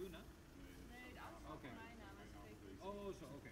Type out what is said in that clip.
Nee, de auto okay. mijn naam. Oh, zo, oké.